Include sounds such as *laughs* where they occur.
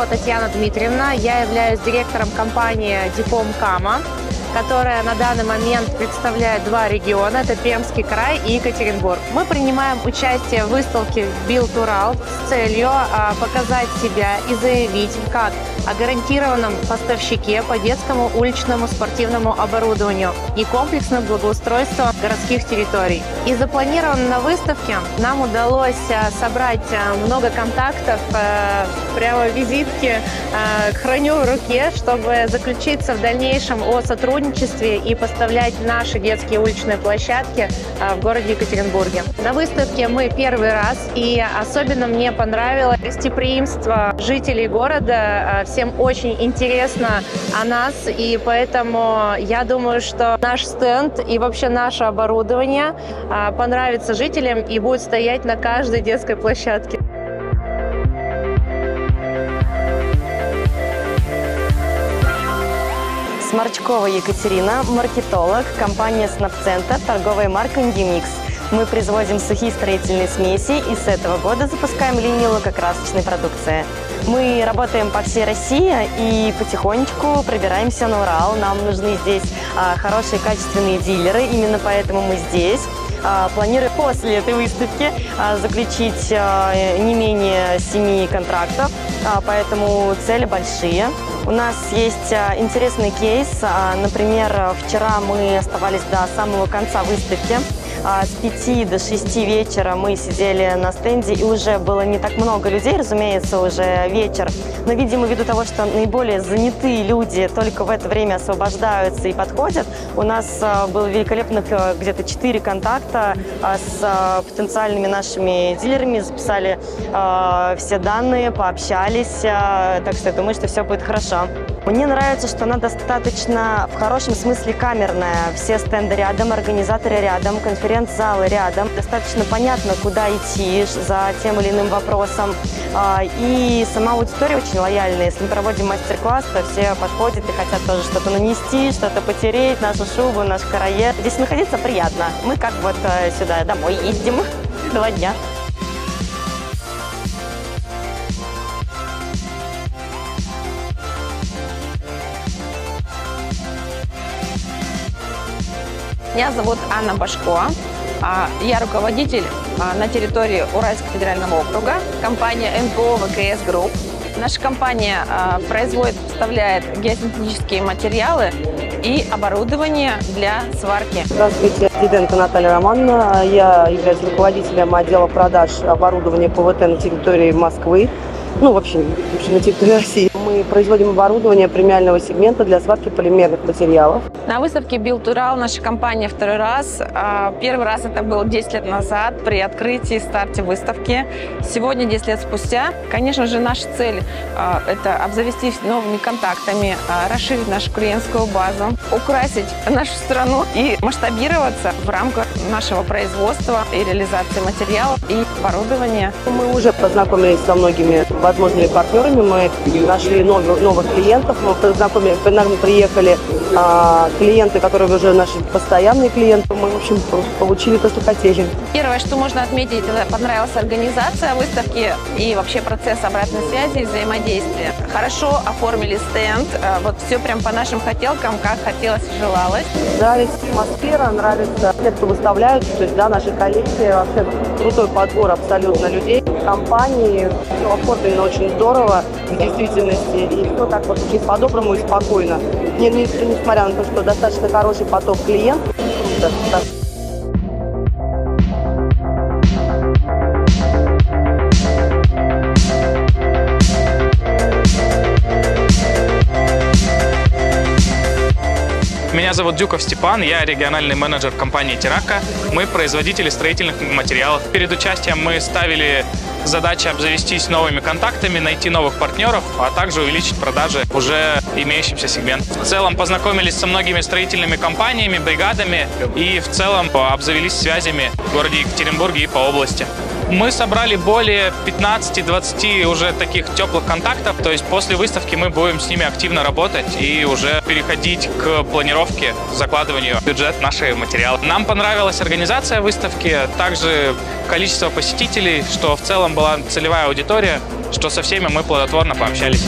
Кутникова Татьяна Дмитриевна. Я являюсь директором компании Дипом Кама которая на данный момент представляет два региона, это Пермский край и Екатеринбург. Мы принимаем участие в выставке Build Ural с целью а, показать себя и заявить как о гарантированном поставщике по детскому уличному спортивному оборудованию и комплексным благоустройству городских территорий. И запланировано на выставке нам удалось а, собрать а, много контактов, прямо визитки храню в руке, чтобы заключиться в дальнейшем о сотрудничестве и поставлять наши детские уличные площадки в городе Екатеринбурге. На выставке мы первый раз, и особенно мне понравилось гостеприимство жителей города. Всем очень интересно о нас, и поэтому я думаю, что наш стенд и вообще наше оборудование а, понравится жителям и будет стоять на каждой детской площадке. Сморчкова Екатерина, маркетолог, компания Снапцентр, торговая марка Indimix. Мы производим сухие строительные смеси и с этого года запускаем линию лакокрасочной продукции. Мы работаем по всей России и потихонечку пробираемся на Урал. Нам нужны здесь а, хорошие качественные дилеры, именно поэтому мы здесь. А, планирую после этой выставки а, заключить а, не менее семи контрактов, а, поэтому цели большие. У нас есть интересный кейс. Например, вчера мы оставались до самого конца выставки. А, с 5 до 6 вечера мы сидели на стенде, и уже было не так много людей, разумеется, уже вечер. Но, видимо, ввиду того, что наиболее занятые люди только в это время освобождаются и подходят, у нас было великолепно где-то 4 контакта с потенциальными нашими дилерами, записали все данные, пообщались, так что я думаю, что все будет хорошо. Мне нравится, что она достаточно в хорошем смысле камерная. Все стенды рядом, организаторы рядом, конференц-залы рядом. Достаточно понятно, куда идти за тем или иным вопросом. А, и сама аудитория очень лояльная. Если мы проводим мастер-класс, то все подходят и хотят тоже что-то нанести, что-то потереть, нашу шубу, наш караед. Здесь находиться приятно. Мы как вот э, сюда домой ездим *laughs* два дня. Меня зовут Анна Башко. А, я руководитель а, на территории Уральского федерального округа, компания НПО ВКС Групп. Наша компания а, производит, поставляет геосинтетические материалы и оборудование для сварки. Здравствуйте, Диденко Наталья Романовна. Я являюсь руководителем отдела продаж оборудования ПВТ на территории Москвы ну, вообще, вообще на территории России. Мы производим оборудование премиального сегмента для сварки полимерных материалов. На выставке Ural наша компания второй раз. А, первый раз это был 10 лет назад при открытии и старте выставки. Сегодня, 10 лет спустя, конечно же, наша цель а, – это обзавестись новыми контактами, а, расширить нашу клиентскую базу, украсить нашу страну и масштабироваться в рамках нашего производства и реализации материалов и оборудования. Мы уже познакомились со многими возможными партнерами, мы нашли новых, новых клиентов, мы познакомились, к нам приехали клиенты, которые уже наши постоянные клиенты, мы, в общем, получили то, что хотели. Первое, что можно отметить, это понравилась организация выставки и вообще процесс обратной связи и взаимодействия. Хорошо оформили стенд, а, вот все прям по нашим хотелкам, как хотелось и желалось. Нравится атмосфера, нравится те, кто выставляются, то есть, да, наши коллекции, вообще крутой подбор абсолютно людей, компании, все оформлено очень здорово в действительности, и все так вот очень по-доброму и спокойно. Не, не, несмотря на то, что достаточно хороший поток клиентов. Меня зовут Дюков Степан, я региональный менеджер компании «Тирака». Мы производители строительных материалов. Перед участием мы ставили задачи обзавестись новыми контактами, найти новых партнеров, а также увеличить продажи уже имеющимся сегмент. В целом познакомились со многими строительными компаниями, бригадами и в целом обзавелись связями в городе Екатеринбурге и по области. Мы собрали более 15-20 уже таких теплых контактов, то есть после выставки мы будем с ними активно работать и уже переходить к планировке, закладыванию в бюджет наших материалов. Нам понравилась организация выставки, также количество посетителей, что в целом была целевая аудитория, что со всеми мы плодотворно пообщались.